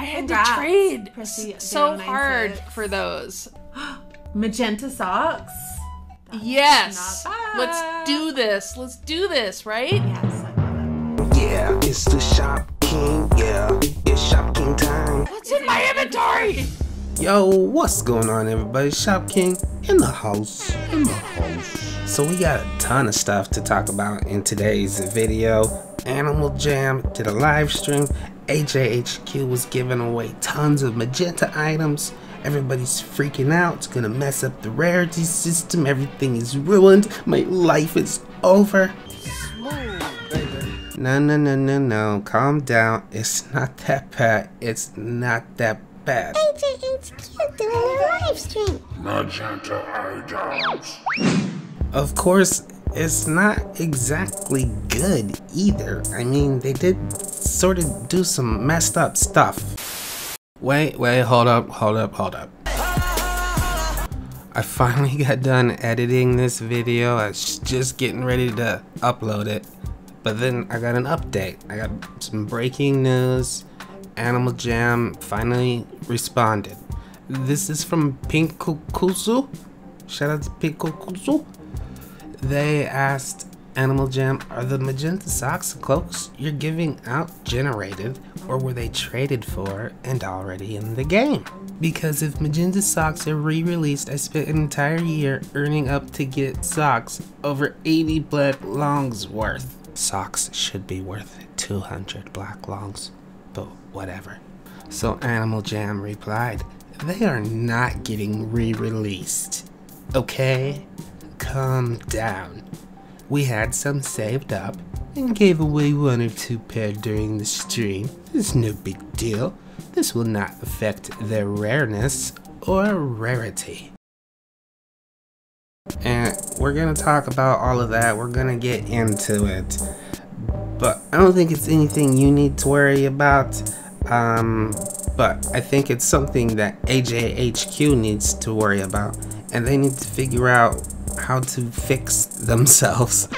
I had Congrats, to trade Chrissy, so 096. hard for those. Magenta socks. Yes. Let's do this. Let's do this, right? Yes, I love it. Yeah, it's the Shop King. Yeah, it's Shopking time. What's in my inventory? Yo, what's going on, everybody? Shopking in the house. In the house. So we got a ton of stuff to talk about in today's video. Animal Jam did a live stream. AJHQ was giving away tons of magenta items. Everybody's freaking out. It's gonna mess up the rarity system. Everything is ruined. My life is over. No, no, no, no, no. Calm down. It's not that bad. It's not that bad. AJHQ doing a live stream. Magenta items. Of course, it's not exactly good either. I mean, they did sort of do some messed up stuff. Wait, wait, hold up, hold up, hold up. I finally got done editing this video. I was just getting ready to upload it. But then I got an update. I got some breaking news. Animal Jam finally responded. This is from Pinkukuzu. Shout out to Pinkukuzu. They asked Animal Jam, are the magenta socks cloaks you're giving out generated, or were they traded for and already in the game? Because if magenta socks are re-released, I spent an entire year earning up to get socks over 80 black longs worth. Socks should be worth 200 black longs, but whatever. So Animal Jam replied, they are not getting re-released. Okay? Calm down. We had some saved up and gave away one or two pair during the stream. It's no big deal. This will not affect their rareness or rarity. And we're gonna talk about all of that. We're gonna get into it. But I don't think it's anything you need to worry about. Um, but I think it's something that AJHQ needs to worry about. And they need to figure out how to fix themselves.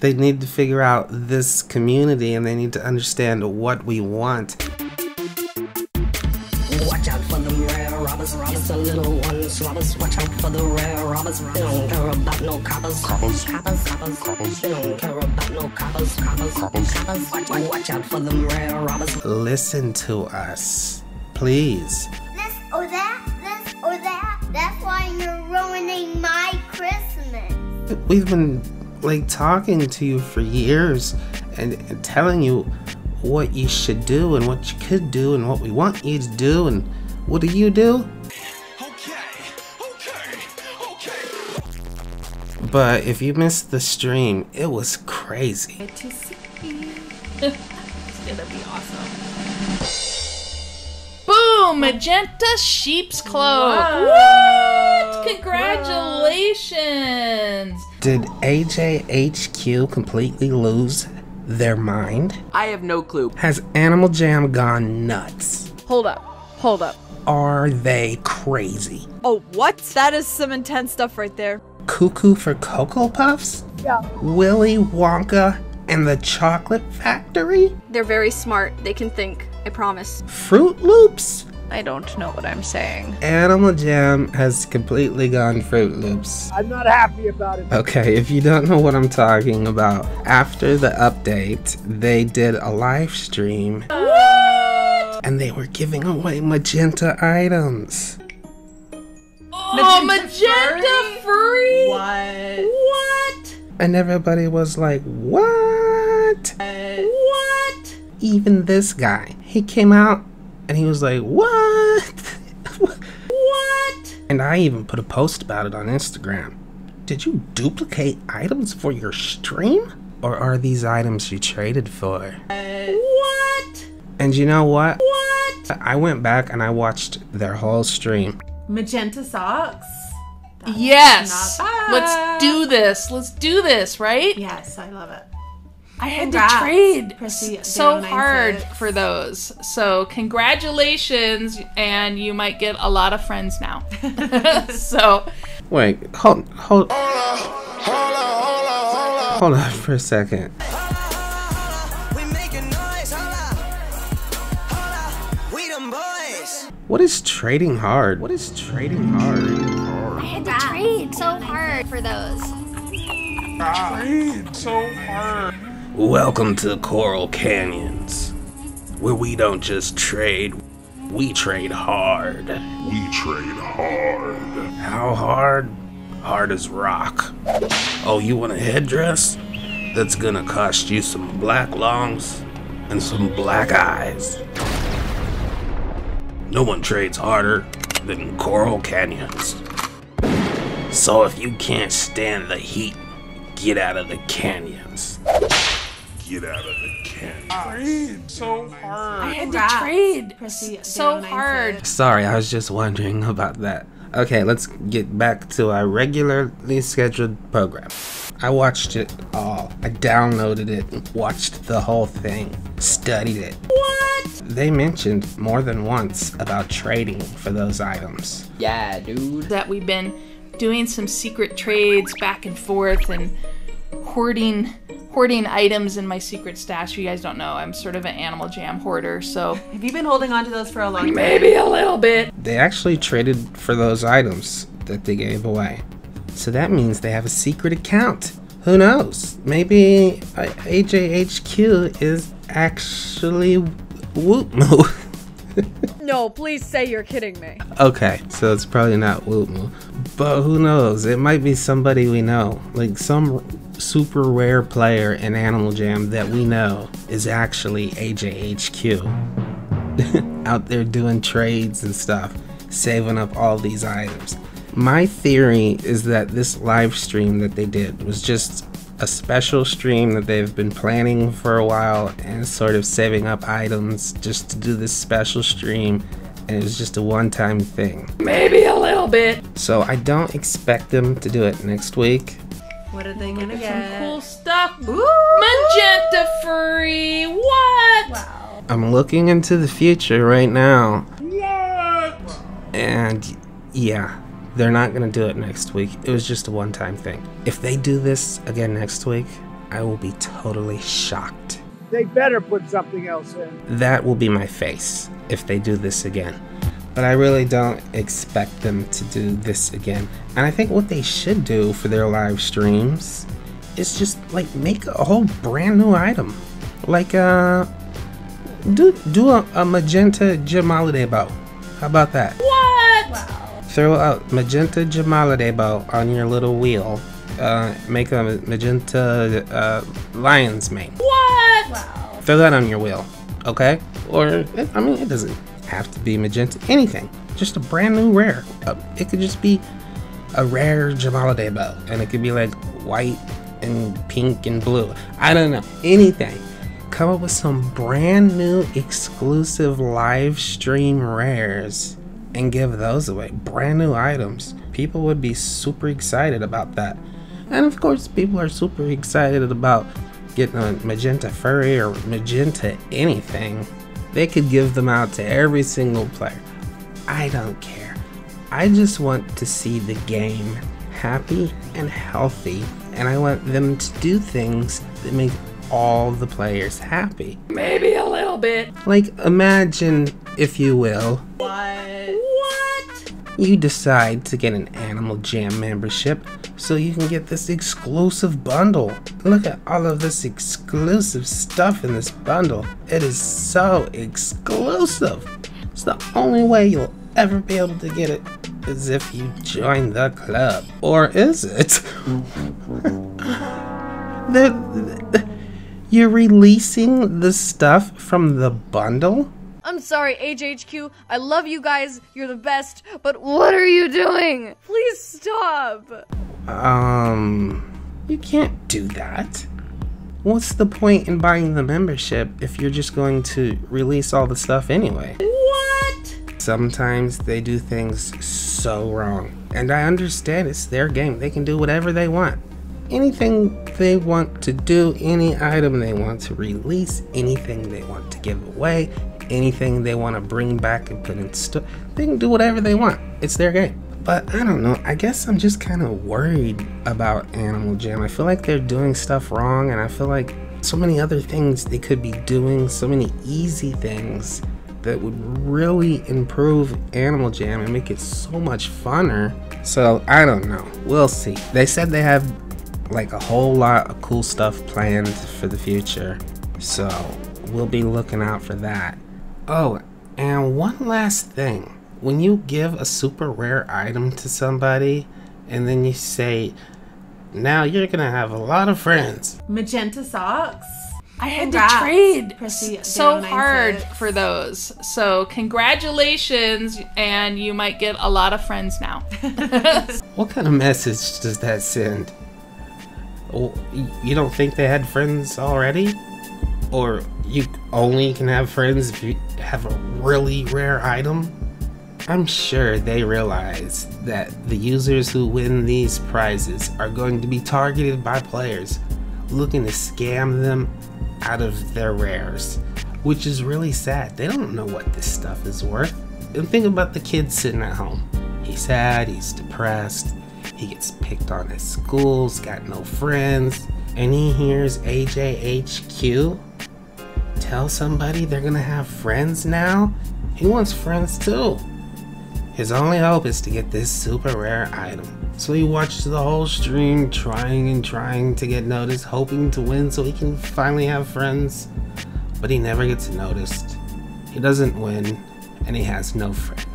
They need to figure out this community and they need to understand what we want. Don't care about no coppers, coppers, coppers, coppers, coppers. Don't care about no coppers, coppers, coppers, coppers. Watch, watch, watch out for the rare robbers. Listen to us, please. This or that, this or that. That's why you're ruining my Christmas. We've been like talking to you for years and, and telling you what you should do and what you could do and what we want you to do and what do you do? But if you missed the stream, it was crazy. To see. It's gonna be awesome. Boom! Magenta sheep's cloak. Whoa. What? Congratulations! Did AJHQ completely lose their mind? I have no clue. Has Animal Jam gone nuts? Hold up. Hold up. Are they crazy? Oh, what? That is some intense stuff right there. Cuckoo for Cocoa Puffs? Yeah. Willy Wonka and the Chocolate Factory? They're very smart. They can think. I promise. Fruit Loops? I don't know what I'm saying. Animal Jam has completely gone Fruit Loops. I'm not happy about it. Okay, if you don't know what I'm talking about, after the update, they did a live stream and they were giving away magenta items. Oh, Magenta magenta furry? What? What? And everybody was like, What? What? Even this guy, he came out and he was like, What? What? and I even put a post about it on Instagram. Did you duplicate items for your stream? Or are these items you traded for? What? And you know what? What? I went back and I watched their whole stream. Magenta socks. Yes. Let's do this. Let's do this, right? Yes, I love it. I had Congrats, to trade Chrissy, s- so hard for those. So congratulations, and you might get a lot of friends now. so Wait, hold, hold. Hola, hola, Hold on for a second. What is trading hard? What is trading hard? I had to trade so hard for those. Ah, trade so hard. Welcome to Coral Canyons, where we don't just trade, we trade hard. We trade hard. How hard? Hard as rock. Oh, you want a headdress? That's gonna cost you some black lungs and some black eyes. No one trades harder than Coral Canyons. So if you can't stand the heat, get out of the canyons. Get out of the canyon. Ah, trade so hard. I had to trade Chrissy, so hard. Sorry, I was just wondering about that. Okay, let's get back to our regularly scheduled program. I watched it all. I downloaded it, watched the whole thing, studied it. What? They mentioned more than once about trading for those items. Yeah, dude. That we've been doing some secret trades back and forth and hoarding hoarding items in my secret stash. You guys don't know, I'm sort of an Animal Jam hoarder, so Have you been holding on to those for a long time? maybe a little bit. They actually traded for those items that they gave away. So that means they have a secret account. Who knows? Maybe uh, AJHQ is actually Whoop Moo. No, please say you're kidding me. Okay, so it's probably not Whoop Moo. But who knows? It might be somebody we know. Like some super rare player in Animal Jam that we know is actually AJHQ. Out there doing trades and stuff, saving up all these items. My theory is that this live stream that they did was just a special stream that they've been planning for a while and sort of saving up items just to do this special stream and it was just a one-time thing. Maybe a little bit. So I don't expect them to do it next week. What are they gonna Some get? cool stuff. Magenta furry. What? Wow. I'm looking into the future right now. What? And yeah, they're not gonna do it next week. It was just a one-time thing. If they do this again next week, I will be totally shocked. They better put something else in. That will be my face if they do this again. But I really don't expect them to do this again. And I think what they should do for their live streams is just like make a whole brand new item. Like uh do do a, a magenta Jamalade bow. How about that? What? Throw a magenta Jamalade bow on your little wheel. Uh, make a magenta uh, lion's mane. What? Throw that on your wheel, okay? Or I mean, it doesn't have to be magenta. Anything, just a brand new rare. Uh, it could just be a rare Jamalade bow, and it could be like white and pink and blue. I don't know anything. Come up with some brand new exclusive live stream rares and give those away. Brand new items. People would be super excited about that. And of course, people are super excited about getting a magenta furry or magenta anything. They could give them out to every single player. I don't care. I just want to see the game happy and healthy, and I want them to do things that make all the players happy. Maybe a little bit. Like, imagine, if you will, What? You decide to get an Animal Jam membership so you can get this exclusive bundle. Look at all of this exclusive stuff in this bundle. It is so exclusive. It's the only way you'll ever be able to get it is if you join the club. Or is it? the, the- you're releasing the stuff from the bundle? I'm sorry, HHQ. I love you guys. You're the best. But what are you doing? Please stop. Um, you can't do that. What's the point in buying the membership if you're just going to release all the stuff anyway? What? Sometimes they do things so wrong. And I understand it's their game. They can do whatever they want. Anything they want to do, any item they want to release, anything they want to give away, anything they want to bring back and put in store, they can do whatever they want. It's their game. But I don't know. I guess I'm just kind of worried about Animal Jam. I feel like they're doing stuff wrong, and I feel like so many other things they could be doing, so many easy things that would really improve Animal Jam and make it so much funner. So I don't know. We'll see. They said they have like a whole lot of cool stuff planned for the future. So we'll be looking out for that. Oh, and one last thing. When you give a super rare item to somebody and then you say, now you're gonna have a lot of friends. Magenta socks. I had Congrats, to trade Chrissy so 096. hard for those. So congratulations, and you might get a lot of friends now. What kind of message does that send? Oh, You don't think they had friends already? Or you only can have friends if you have a really rare item? I'm sure they realize that the users who win these prizes are going to be targeted by players looking to scam them out of their rares, which is really sad. They don't know what this stuff is worth. And think about the kid sitting at home. He's sad, he's depressed, he gets picked on at school, he's got no friends, and he hears AJHQ tell somebody they're gonna have friends now. He wants friends too. His only hope is to get this super rare item. So he watches the whole stream, trying and trying to get noticed, hoping to win so he can finally have friends. But he never gets noticed. He doesn't win, and he has no friends.